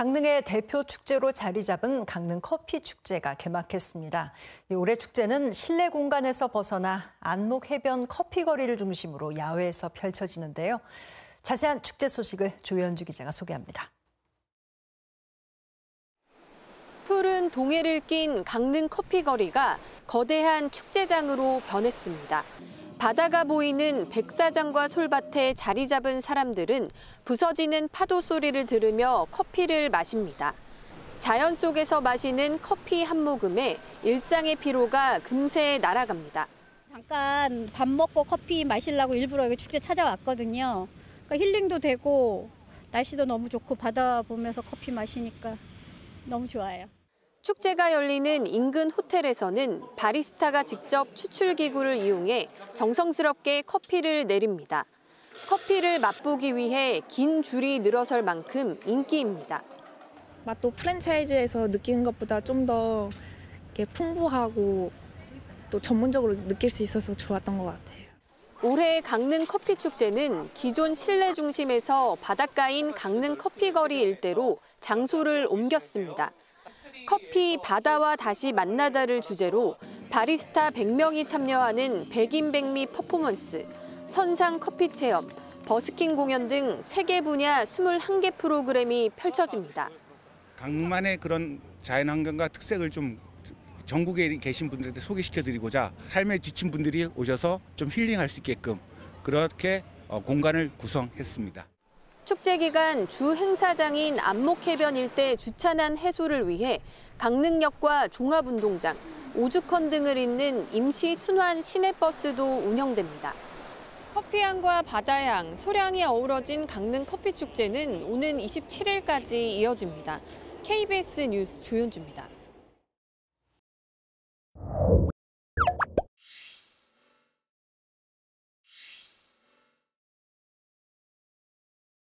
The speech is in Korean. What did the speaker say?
강릉의 대표 축제로 자리 잡은 강릉 커피 축제가 개막했습니다. 올해 축제는 실내 공간에서 벗어나 안목 해변 커피 거리를 중심으로 야외에서 펼쳐지는데요. 자세한 축제 소식을 조현주 기자가 소개합니다. 푸른 동해를 낀 강릉 커피 거리가 거대한 축제장으로 변했습니다. 바다가 보이는 백사장과 솔밭에 자리 잡은 사람들은 부서지는 파도 소리를 들으며 커피를 마십니다. 자연 속에서 마시는 커피 한 모금에 일상의 피로가 금세 날아갑니다. 잠깐 밥 먹고 커피 마시려고 일부러 여기 축제 찾아왔거든요. 그러니까 힐링도 되고 날씨도 너무 좋고 바다 보면서 커피 마시니까 너무 좋아요. 축제가 열리는 인근 호텔에서는 바리스타가 직접 추출기구를 이용해 정성스럽게 커피를 내립니다. 커피를 맛보기 위해 긴 줄이 늘어설 만큼 인기입니다. 맛도 프랜차이즈에서 느끼는 것보다 좀 더 풍부하고 또 전문적으로 느낄 수 있어서 좋았던 것 같아요. 올해 강릉 커피 축제는 기존 실내 중심에서 바닷가인 강릉 커피거리 일대로 장소를 옮겼습니다. 커피 바다와 다시 만나다를 주제로 바리스타 100명이 참여하는 백인 백미 퍼포먼스, 선상 커피 체험, 버스킹 공연 등 3개 분야 21개 프로그램이 펼쳐집니다. 강만의 그런 자연환경과 특색을 좀 전국에 계신 분들한테 소개시켜드리고자 삶에 지친 분들이 오셔서 좀 힐링할 수 있게끔 그렇게 어, 공간을 구성했습니다. 축제 기간 주 행사장인 안목해변 일대 주차난 해소를 위해 강릉역과 종합운동장, 오죽헌 등을 잇는 임시 순환 시내버스도 운영됩니다. 커피향과 바다향, 소량이 어우러진 강릉 커피 축제는 오는 27일까지 이어집니다. KBS 뉴스 조윤주입니다.